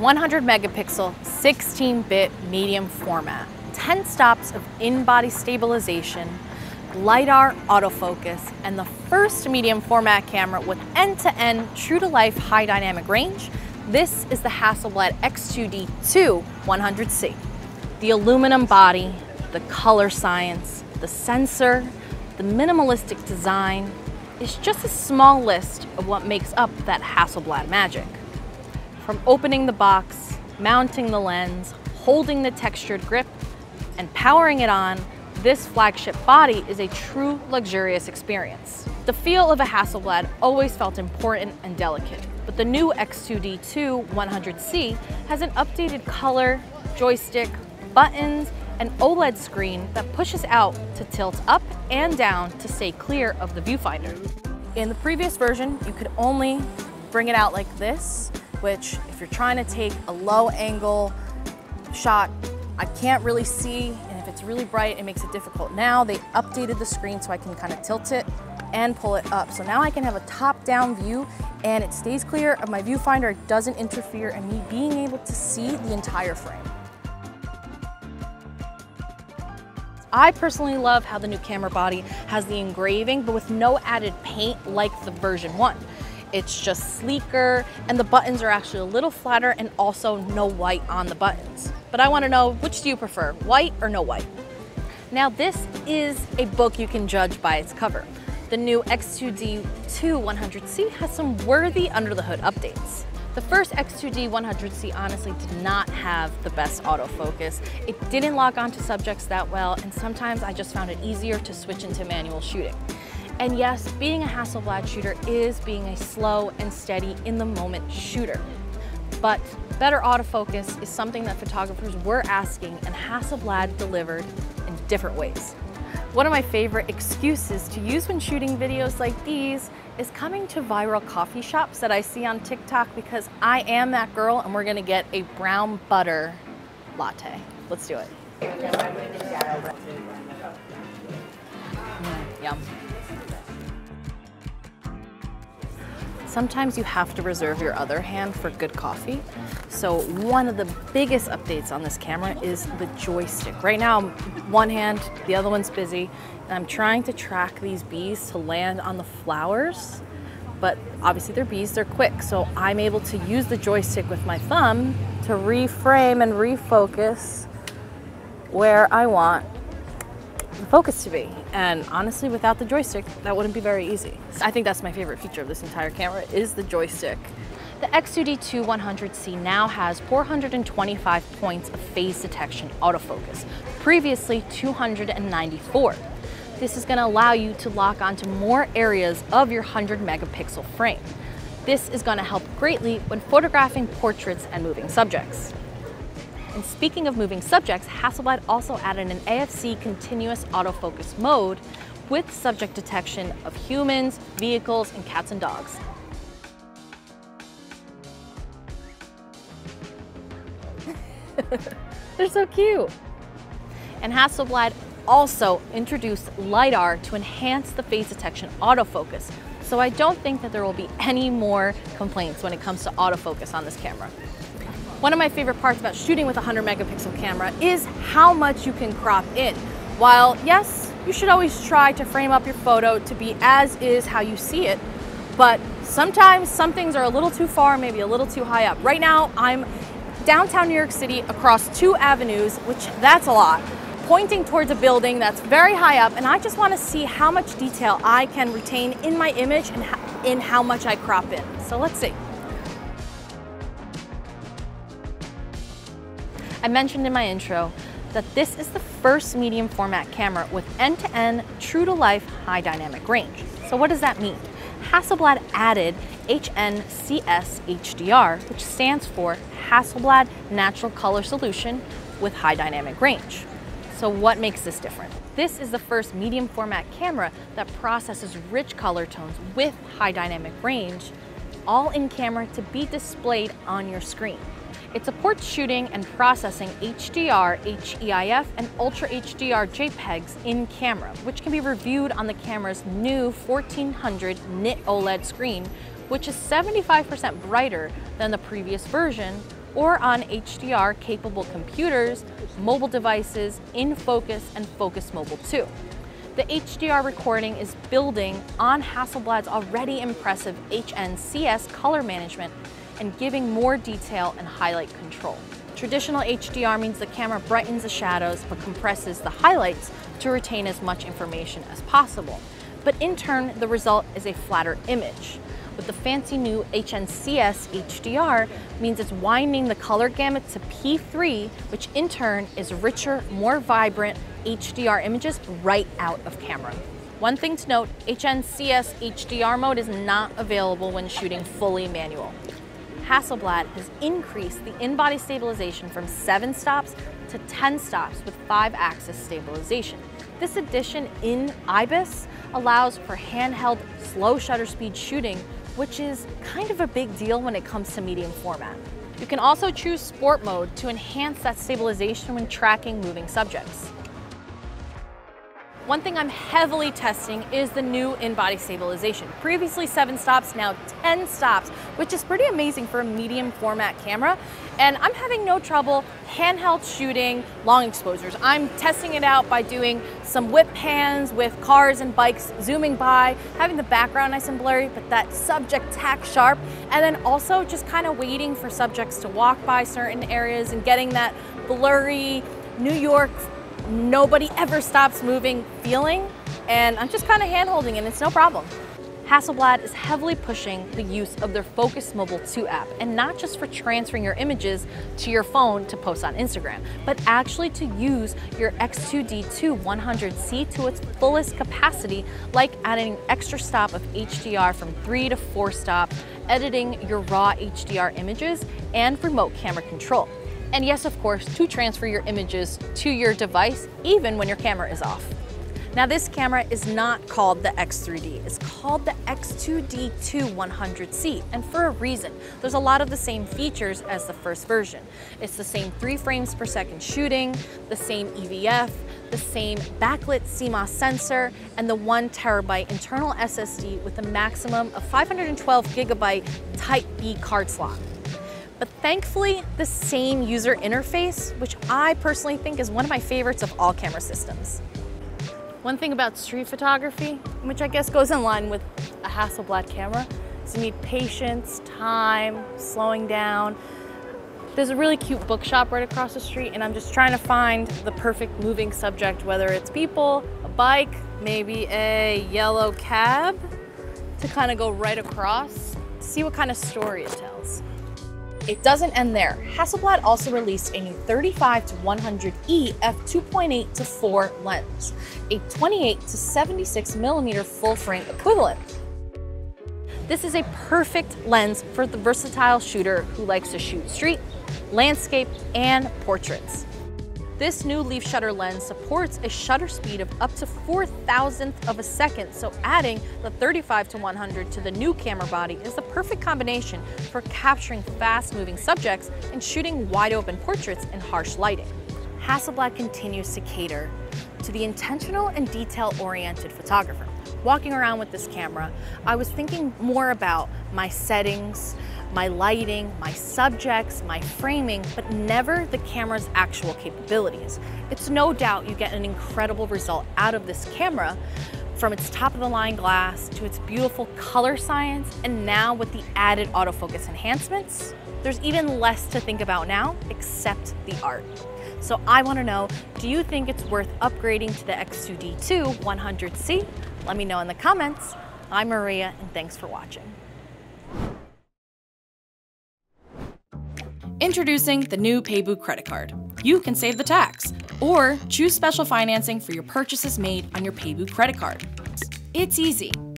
100 megapixel, 16-bit medium format, 10 stops of in-body stabilization, LiDAR autofocus, and the first medium format camera with end-to-end true-to-life high dynamic range, this is the Hasselblad X2D II 100C. The aluminum body, the color science, the sensor, the minimalistic design is just a small list of what makes up that Hasselblad magic. From opening the box, mounting the lens, holding the textured grip, and powering it on, this flagship body is a true luxurious experience. The feel of a Hasselblad always felt important and delicate, but the new X2D2 100C has an updated color, joystick, buttons, and OLED screen that pushes out to tilt up and down to stay clear of the viewfinder. In the previous version, you could only bring it out like this, which if you're trying to take a low angle shot, I can't really see And if it's really bright, it makes it difficult. Now they updated the screen so I can kind of tilt it and pull it up. So now I can have a top-down view and it stays clear of my viewfinder, it doesn't interfere in me being able to see the entire frame. I personally love how the new camera body has the engraving, but with no added paint like the version one. It's just sleeker and the buttons are actually a little flatter and also no white on the buttons. But I wanna know, which do you prefer, white or no white? Now this is a book you can judge by its cover. The new X2D 2 100C has some worthy under the hood updates. The first X2D 100C honestly did not have the best autofocus. It didn't lock onto subjects that well, and sometimes I just found it easier to switch into manual shooting. And yes, being a Hasselblad shooter is being a slow and steady in the moment shooter. But better autofocus is something that photographers were asking and Hasselblad delivered in different ways. One of my favorite excuses to use when shooting videos like these is coming to viral coffee shops that I see on TikTok because I am that girl and we're gonna get a brown butter latte. Let's do it. Mm, yum. Sometimes you have to reserve your other hand for good coffee. So one of the biggest updates on this camera is the joystick. Right now, one hand, the other one's busy, and I'm trying to track these bees to land on the flowers, but obviously they're bees, they're quick, so I'm able to use the joystick with my thumb to reframe and refocus where I want the focus to be. And honestly, without the joystick, that wouldn't be very easy. I think that's my favorite feature of this entire camera is the joystick. The X2D2 100C now has 425 points of phase detection autofocus, previously 294. This is gonna allow you to lock onto more areas of your 100 megapixel frame. This is gonna help greatly when photographing portraits and moving subjects. And speaking of moving subjects, Hasselblad also added an AFC continuous autofocus mode with subject detection of humans, vehicles, and cats and dogs. They're so cute. And Hasselblad also introduced LiDAR to enhance the phase detection autofocus. So I don't think that there will be any more complaints when it comes to autofocus on this camera. One of my favorite parts about shooting with a 100 megapixel camera is how much you can crop in. While yes, you should always try to frame up your photo to be as is how you see it, but sometimes some things are a little too far, maybe a little too high up. Right now, I'm downtown New York City across two avenues, which that's a lot, pointing towards a building that's very high up, and I just want to see how much detail I can retain in my image and in how much I crop in. So let's see. I mentioned in my intro that this is the first medium format camera with end-to-end, true-to-life, high dynamic range. So what does that mean? Hasselblad added HNCS HDR, which stands for Hasselblad Natural Color Solution with high dynamic range. So what makes this different? This is the first medium format camera that processes rich color tones with high dynamic range, all in camera to be displayed on your screen. It supports shooting and processing HDR, HEIF, and Ultra HDR JPEGs in camera, which can be reviewed on the camera's new 1400 nit OLED screen, which is 75% brighter than the previous version, or on HDR capable computers, mobile devices, in Phocus, and Phocus Mobile 2. The HDR recording is building on Hasselblad's already impressive HNCS color management and giving more detail and highlight control. Traditional HDR means the camera brightens the shadows but compresses the highlights to retain as much information as possible. But in turn, the result is a flatter image. With the fancy new HNCS HDR means it's widening the color gamut to P3, which in turn is richer, more vibrant HDR images right out of camera. One thing to note, HNCS HDR mode is not available when shooting fully manual. Hasselblad has increased the in-body stabilization from seven stops to 10 stops with five axis stabilization. This addition in IBIS allows for handheld slow shutter speed shooting, which is kind of a big deal when it comes to medium format. You can also choose sport mode to enhance that stabilization when tracking moving subjects. One thing I'm heavily testing is the new in-body stabilization. Previously seven stops, now 10 stops, which is pretty amazing for a medium format camera. And I'm having no trouble handheld shooting long exposures. I'm testing it out by doing some whip pans with cars and bikes zooming by, having the background nice and blurry, but that subject tack sharp. And then also just kind of waiting for subjects to walk by certain areas and getting that blurry New York nobody ever stops moving feeling, and I'm just kind of hand-holding and it's no problem. Hasselblad is heavily pushing the use of their Phocus Mobile 2 app, and not just for transferring your images to your phone to post on Instagram, but actually to use your X2D2 100C to its fullest capacity, like adding extra stop of HDR from three to four stop, editing your raw HDR images, and remote camera control. And yes, of course, to transfer your images to your device, even when your camera is off. Now this camera is not called the X3D, it's called the X2D2 100C, and for a reason. There's a lot of the same features as the first version. It's the same three frames per second shooting, the same EVF, the same backlit CMOS sensor, and the one terabyte internal SSD with a maximum of 512 gigabyte Type B card slot but thankfully the same user interface, which I personally think is one of my favorites of all camera systems. One thing about street photography, which I guess goes in line with a Hasselblad camera, is you need patience, time, slowing down. There's a really cute bookshop right across the street and I'm just trying to find the perfect moving subject, whether it's people, a bike, maybe a yellow cab to kind of go right across, see what kind of story it tells. It doesn't end there. Hasselblad also released a new 35 to 100E f2.8 to 4 lens, a 28 to 76 millimeter full frame equivalent. This is a perfect lens for the versatile shooter who likes to shoot street, landscape, and portraits. This new leaf shutter lens supports a shutter speed of up to 4 thousandth of a second, so adding the 35 to 100 to the new camera body is the perfect combination for capturing fast-moving subjects and shooting wide-open portraits in harsh lighting. Hasselblad continues to cater to the intentional and detail-oriented photographer. Walking around with this camera, I was thinking more about my settings, my lighting, my subjects, my framing, but never the camera's actual capabilities. It's no doubt you get an incredible result out of this camera from its top of the line glass to its beautiful color science, and now with the added autofocus enhancements, there's even less to think about now except the art. So I wanna know, do you think it's worth upgrading to the X2D2 100C? Let me know in the comments. I'm Maria, and thanks for watching. Introducing the new Payboo credit card. You can save the tax or choose special financing for your purchases made on your Payboo credit card. It's easy.